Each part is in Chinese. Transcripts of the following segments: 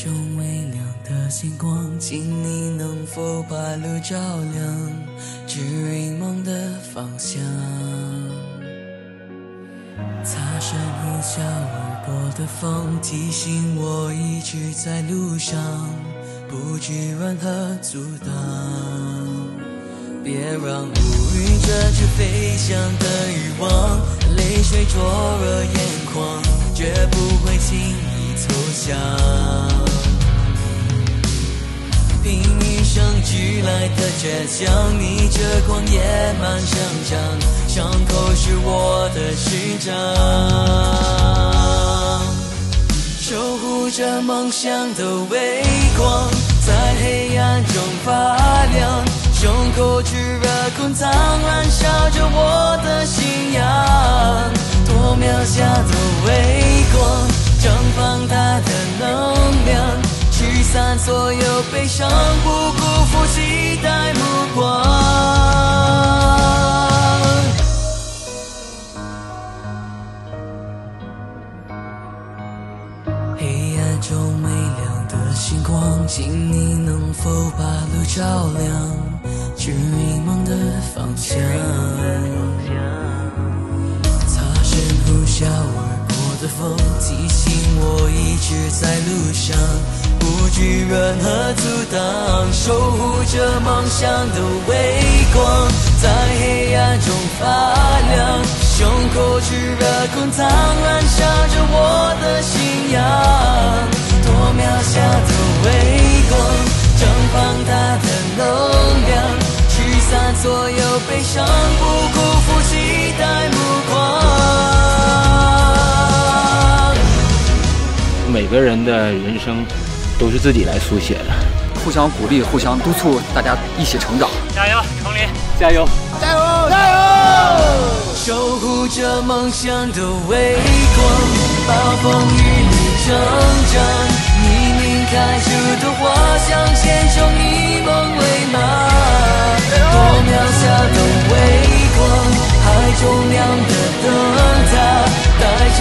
夜中微亮的星光，请你能否把路照亮，指引梦的方向。擦身呼啸而过的风，提醒我一直在路上，不惧任何阻挡。别让乌云遮住飞翔的欲望，泪水灼热眼眶，绝不会轻易投降。一生俱来的倔强，逆着光野蛮生长，伤口是我的勋章，守护着梦想的微光，在黑暗中发亮。胸口炙热空藏，燃烧着我的散所有悲伤，不辜负期待目光。黑暗中微亮的星光，请你能否把路照亮？指引梦的方向，直在路上，不惧任何阻挡，守护着梦想的微光，在黑暗中发亮，胸口炙热空藏，燃烧着我的信仰，多渺小的微光，绽放它的能量。驱散所有悲伤，个人的人生都是自己来书写的，互相鼓励，互相督促，大家一起成长。加油，程林！加油！加油！加油！守护着梦想的微光，暴风雨里成长。黎明开出的花香，牵手以梦为马。多渺小的微光，海中亮的灯塔，带着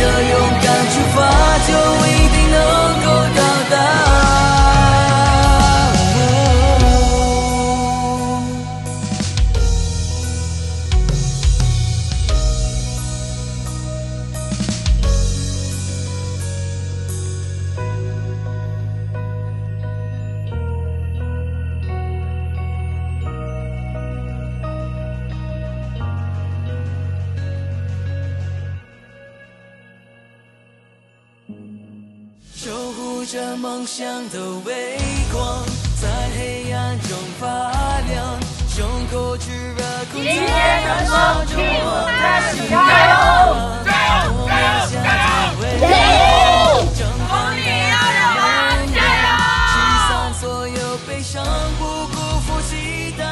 着梦想的微光，在黑暗中发亮，胸口热着我的。加油！加油！加油！加油！红你要加油！加油！散所有悲伤，不辜负期待。